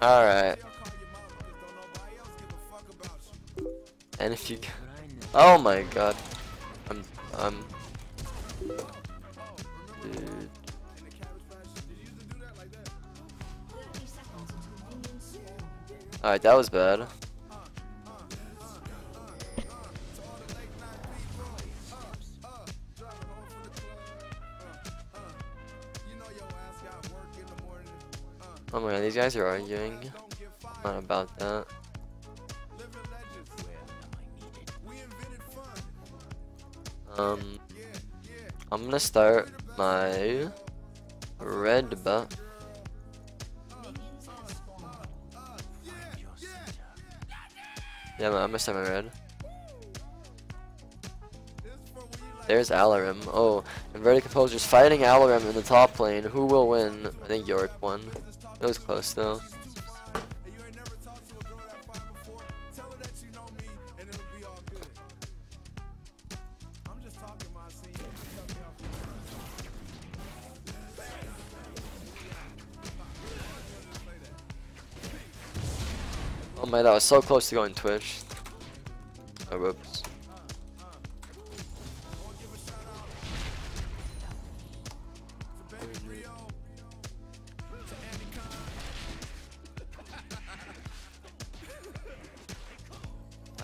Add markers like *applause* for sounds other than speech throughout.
Alright. And if you... Oh my god. I'm... I'm... Dude. Alright, that was bad. Oh my god, these guys are arguing. Not about that. Um, I'm gonna start my red butt. Yeah, I'm gonna start my red. There's Alarim. Oh, Inverted Composer's fighting Alarim in the top lane. Who will win? I think Yorick won. It was close though. Oh man, that was so close to going Twitch. Oh, whoops.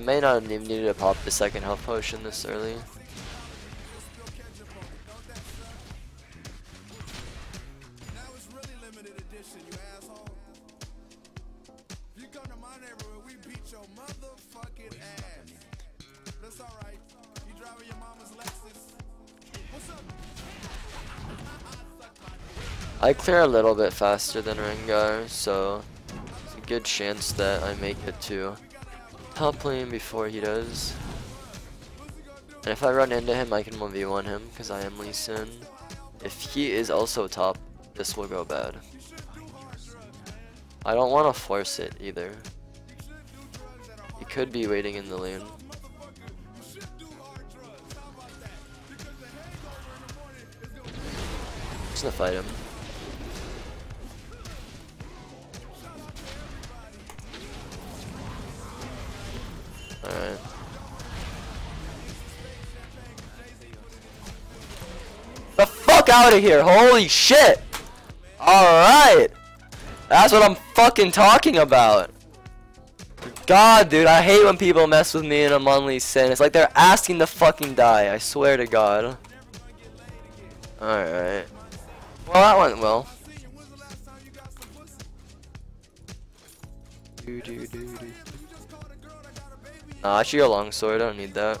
I may not have needed to pop the second health potion this early. I clear a little bit faster than Rengar, so it's a good chance that I make it to top lane before he does. And if I run into him, I can 1v1 him, because I am Lee Sin. If he is also top, this will go bad. I don't want to force it either. He could be waiting in the lane. Just gonna fight him. Out of here! Holy shit! Alright! That's what I'm fucking talking about! God, dude, I hate when people mess with me I'm on Lee Sin. It's like they're asking to fucking die. I swear to God. Alright. Well, that went well. Nah, I should go long sword. I don't need that.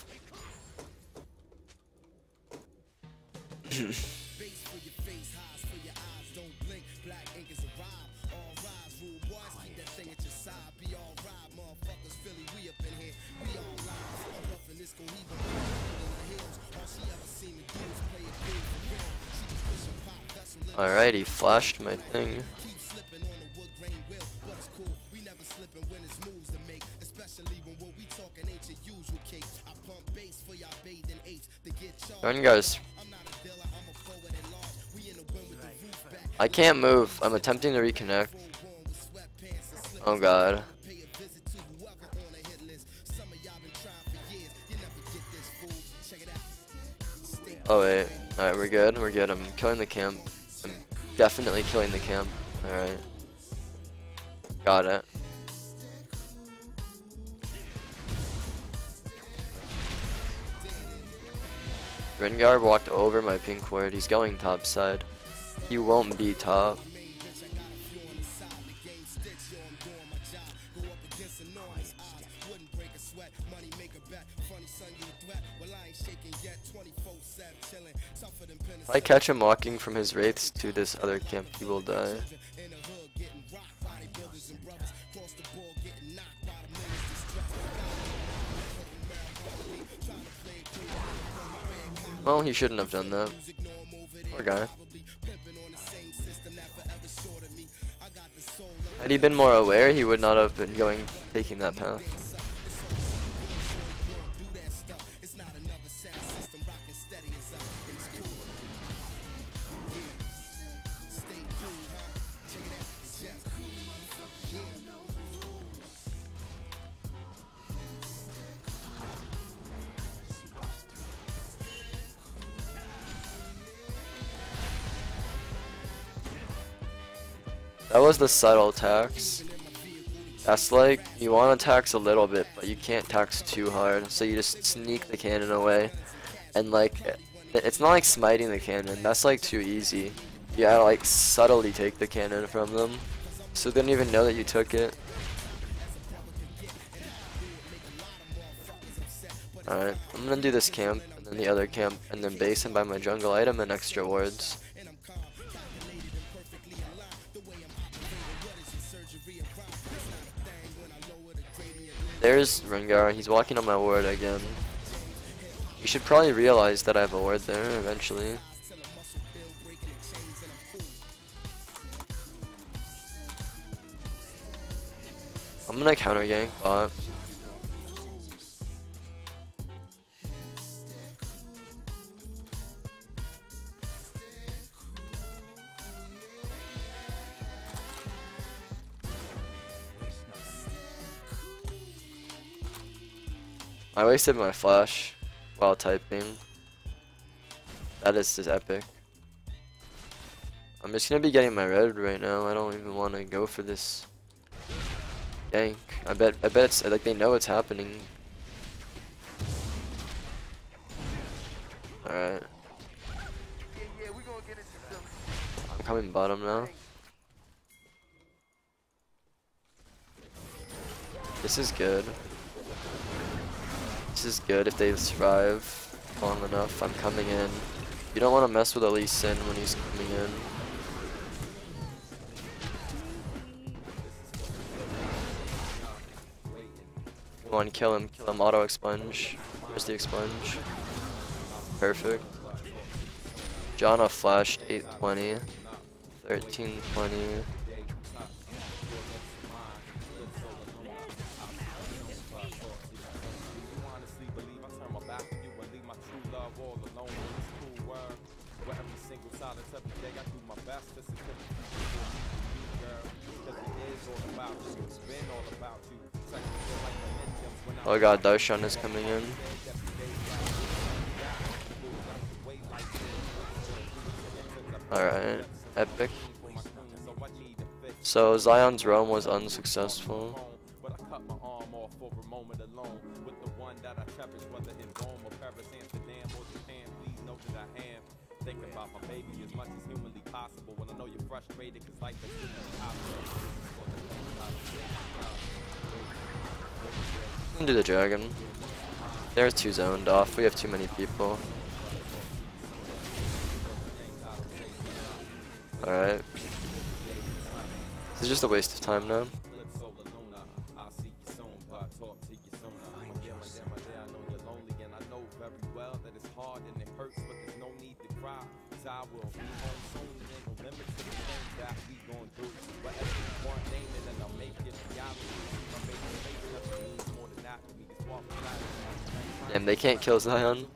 Alright, he flashed my thing. Run guys. I can't move. I'm attempting to reconnect. Oh god. Oh wait. Alright, we're good. We're good. I'm killing the camp. I'm definitely killing the camp. Alright. Got it. Rengar walked over my pink ward. He's going top side. He won't be top. If I catch him walking from his wraiths to this other camp, he will die. Well, he shouldn't have done that. Poor guy. Had he been more aware, he would not have been going, taking that path. That was the subtle tax. That's like, you want to tax a little bit, but you can't tax too hard, so you just sneak the cannon away. And like, it's not like smiting the cannon, that's like too easy. You gotta like subtly take the cannon from them, so they don't even know that you took it. Alright, I'm gonna do this camp, and then the other camp, and then base and buy my jungle item and extra wards. There's Rengar, he's walking on my ward again. You should probably realize that I have a ward there eventually. I'm gonna counter gank bot. I wasted my flash while typing. That is just epic. I'm just gonna be getting my red right now. I don't even want to go for this gank. I bet I bet it's like they know it's happening. Alright. I'm coming bottom now. This is good. This is good if they survive long enough. I'm coming in. You don't want to mess with Lee Sin when he's coming in. Come on, kill him. Kill him. Auto expunge. Where's the expunge? Perfect. Janna flashed 820. 1320. Darshan is coming in. Alright, epic. So Zion's roam was unsuccessful. About my baby as much as humanly possible when I know you're frustrated because life is do the dragon. There's two zoned off. We have too many people. Alright. This is just a waste of time now. And they can't kill Zion.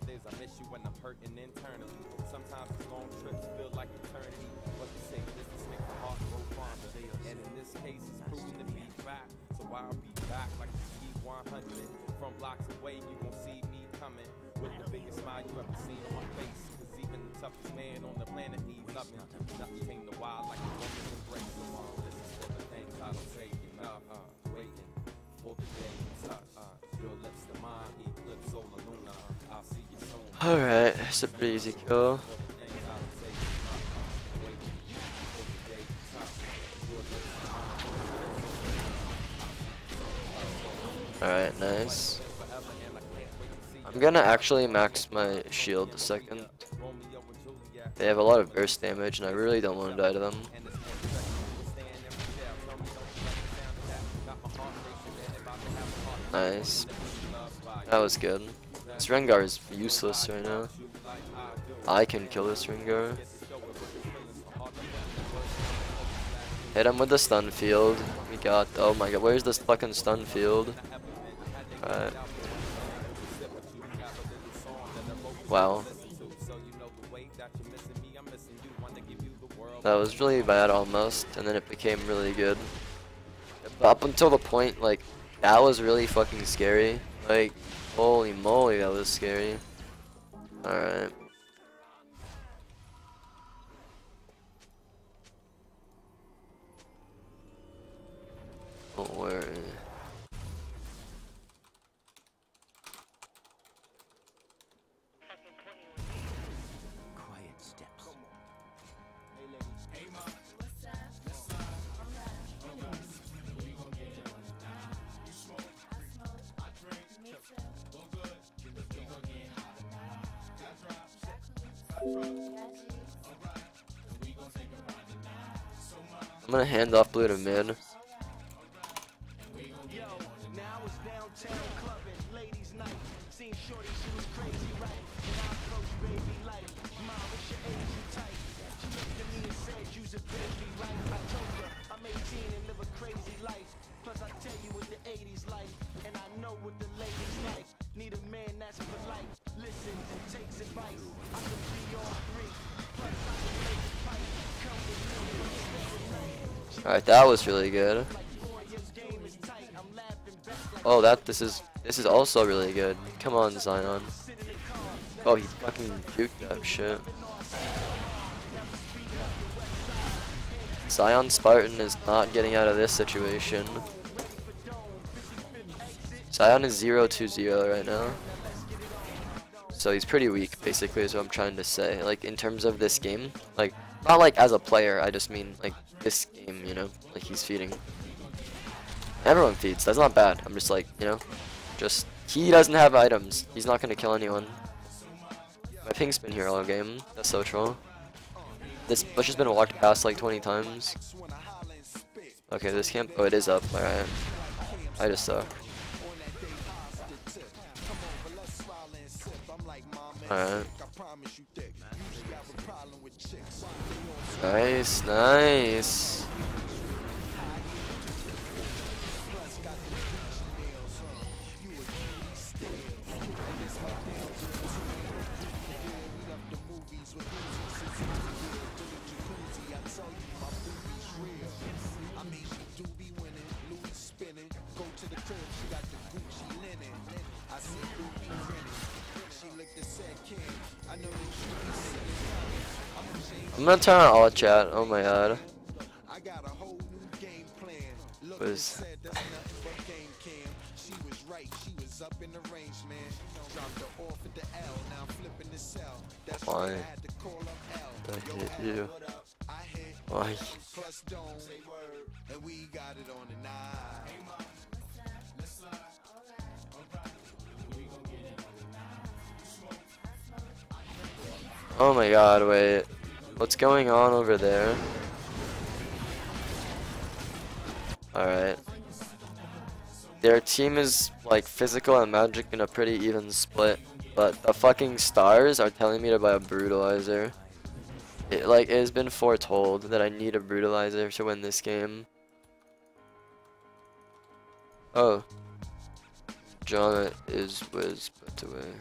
From blocks away, you gon' see me coming with the biggest smile you ever seen on my face. Cause even the toughest man on the planet Alright, it's a pretty easy kill. Alright, nice. I'm gonna actually max my shield a second. They have a lot of burst damage, and I really don't want to die to them. Nice. That was good. This Rengar is useless right now. I can kill this Rengar. Hit him with the stun field. We got, oh my god, where's this fucking stun field? Alright. Wow. That was really bad almost, and then it became really good. Up until the point, like, that was really fucking scary. Like, holy moly, that was scary. Alright. Don't worry. I'm gonna hand off blue to mid. Alright, that was really good. Oh, that this is this is also really good. Come on, Zion. Oh, he fucking juked that shit. Zion Spartan is not getting out of this situation. Zion is 0-2-0 right now. So he's pretty weak, basically, is what I'm trying to say. Like, in terms of this game. Like, not like as a player, I just mean, like, this game, you know? Like, he's feeding. Everyone feeds. That's not bad. I'm just like, you know, just he doesn't have items. He's not gonna kill anyone. My ping's been here all game. That's so true. This bush has been walked past like 20 times. Okay, this camp. Oh, it is up. Alright. I just suck. Alright. Nice, nice. I'm gonna turn on all chat. Oh my god. Was- Why? I hit you. Why? Oh my god, wait. What's going on over there? Alright. Their team is like physical and magic in a pretty even split. But the fucking stars are telling me to buy a brutalizer. It like it has been foretold that I need a brutalizer to win this game. Oh. John is was put away.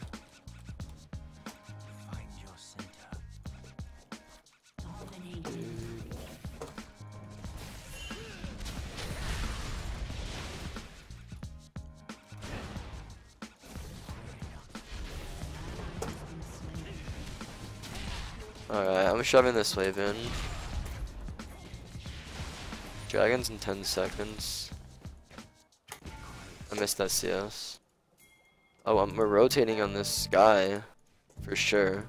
Alright, I'm shoving this wave in. Dragons in 10 seconds. I missed that CS. Oh, um, we're rotating on this guy. For sure.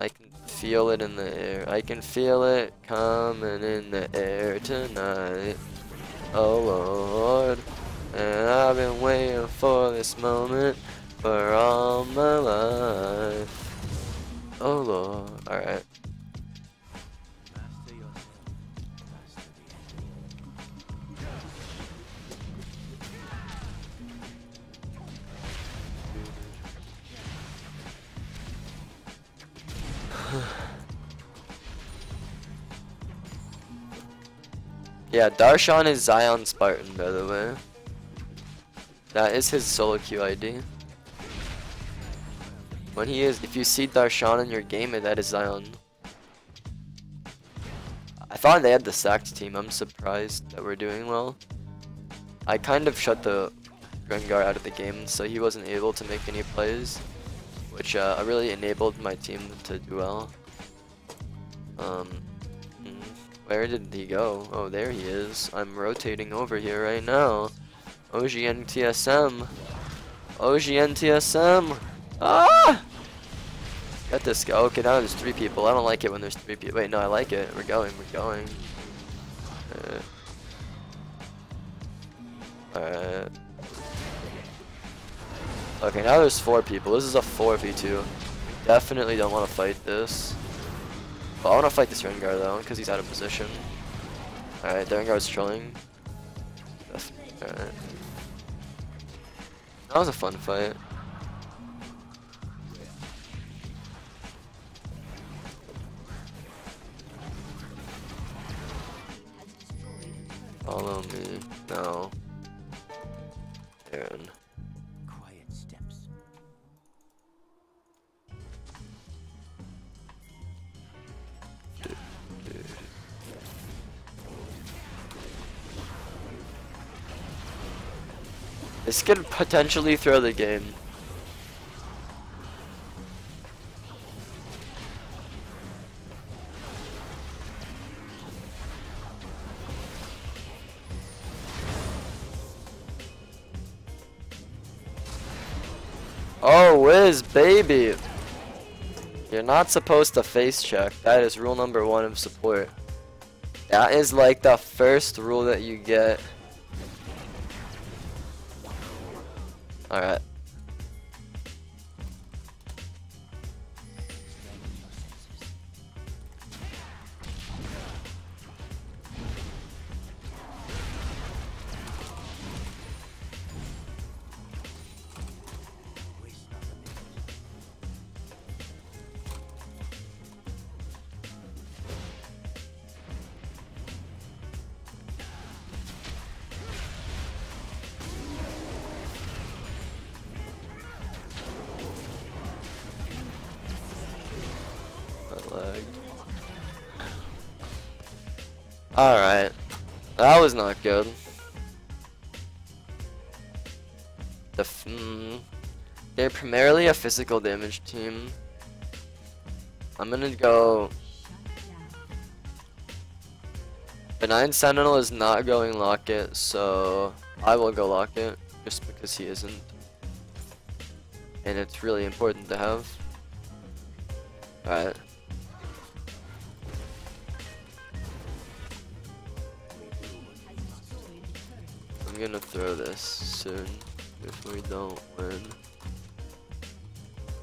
I can feel it in the air. I can feel it coming in the air tonight. Oh Lord. And I've been waiting for this moment for all my life. Oh lord. Alright. *sighs* Yeah, Darshan is Zion Spartan, by the way. That is his solo queue ID. When he is, if you see Darshan in your game, that is Zion. I thought they had the sacked team. I'm surprised that we're doing well. I kind of shut the Rengar out of the game, so he wasn't able to make any plays, which uh, really enabled my team to do well. Um, mm, where did he go? Oh, there he is. I'm rotating over here right now. OGN TSM. OGN TSM. Ah! Get this guy. Okay, now there's three people. I don't like it when there's three people. Wait, no, I like it. We're going. We're going. Uh, Alright. Okay, now there's four people. This is a 4v2. Definitely don't want to fight this. But I want to fight this Rengar though, because he's out of position. Alright, the Rengar's trolling. Alright. That was a fun fight. No. Aaron. Quiet steps. Dude. This could potentially throw the game. Baby. You're not supposed to face check. That is rule number one of support. That is like the first rule that you get. Alright. Alright. That was not good. The mm, they're primarily a physical damage team. I'm gonna go. Benign Sentinel is not going Locket, so I will go Locket just because he isn't. And it's really important to have. Alright. I'm gonna throw this soon if we don't win.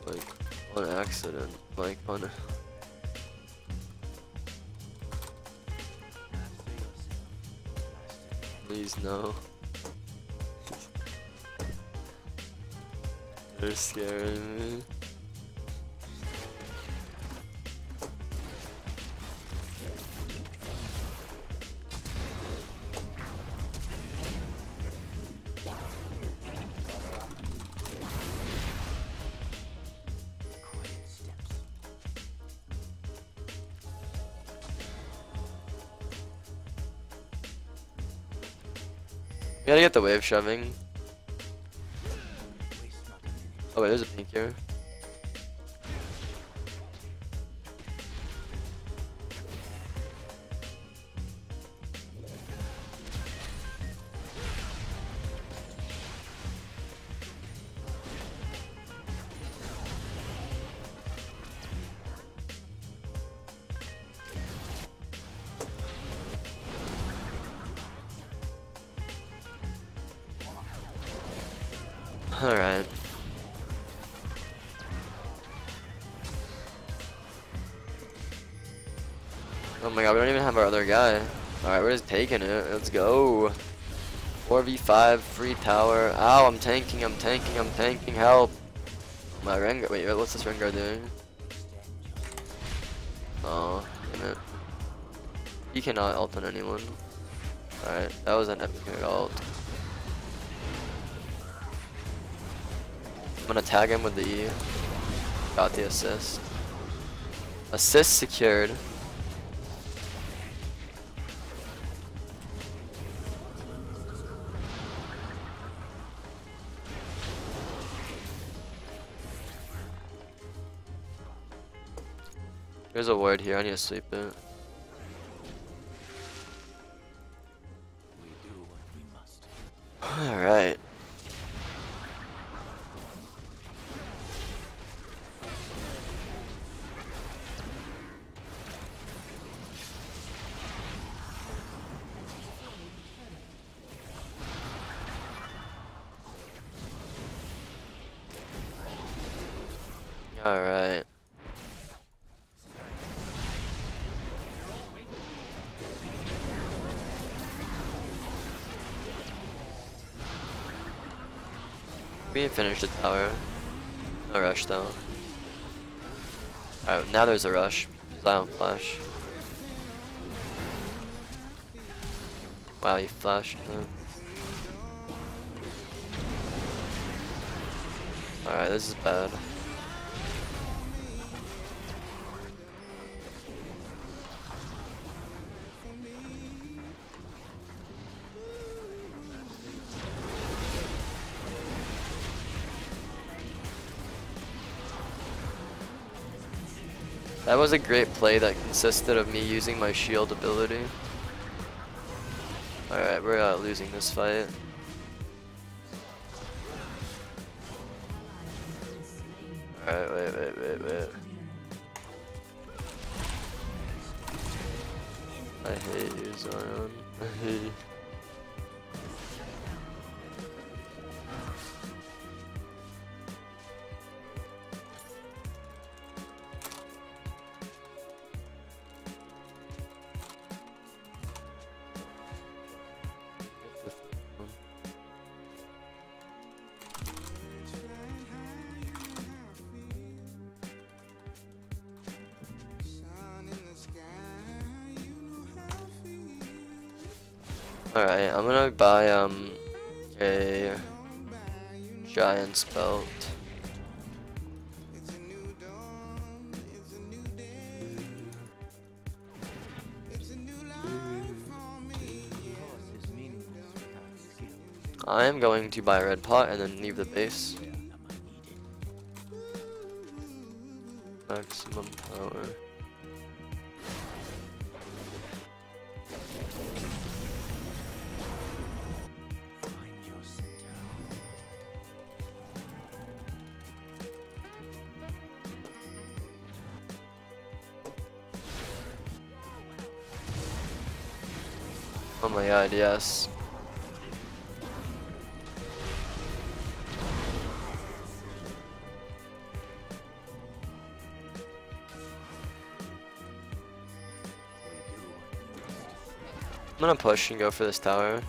Like, on accident. Like, on. Please, no. They're scaring me. Gotta get the wave shoving. Oh wait, there's a pink here. Alright. Oh my god, we don't even have our other guy. Alright, we're just taking it. Let's go. 4v5, free tower. Ow, I'm tanking, I'm tanking, I'm tanking. Help. My Rengar. Wait, what's this Rengar doing? Oh, damn it. You cannot ult on anyone. Alright, that was an epic ult. Gonna tag him with the E. Got the assist. Assist secured. There's a ward here, I need to sweep it. We didn't finish the tower. No rush though. Alright, now there's a rush. Zion flash. Wow, he flashed. Alright, this is bad. That was a great play that consisted of me using my shield ability. Alright, we're uh, losing this fight. Alright, wait, wait, wait, wait. I hate you, Zion. *laughs* I am going to buy a red pot and then leave the base. Maximum power. Oh my god, yes. I'm gonna push and go for this tower.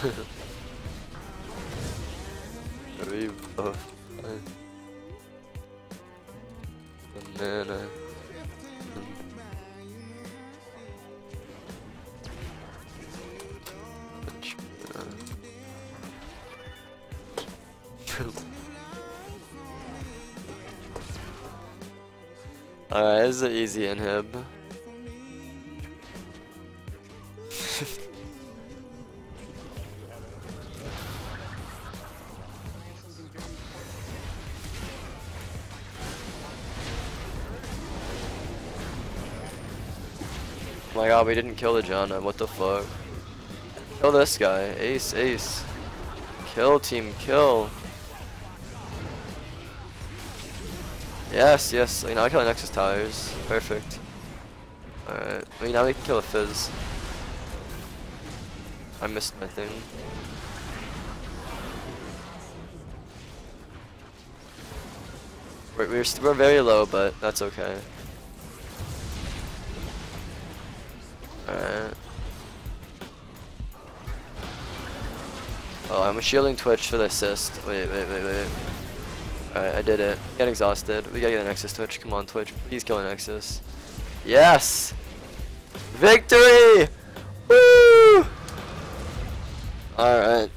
*laughs* both. Banana. Alright, this is an easy inhib. We didn't kill the Janna, what the fuck? Kill this guy, ace, ace. Kill team, kill. Yes, yes, you know, I kill the Nexus towers, perfect. Alright, wait, now we can kill a Fizz. I missed my thing. We're, we're, we're very low, but that's okay. Oh, I'm shielding Twitch for the assist. Wait, wait, wait, wait. Alright, I did it. Get exhausted. We gotta get an Nexus Twitch. Come on, Twitch. Please kill an Nexus. Yes! Victory! Woo! Alright.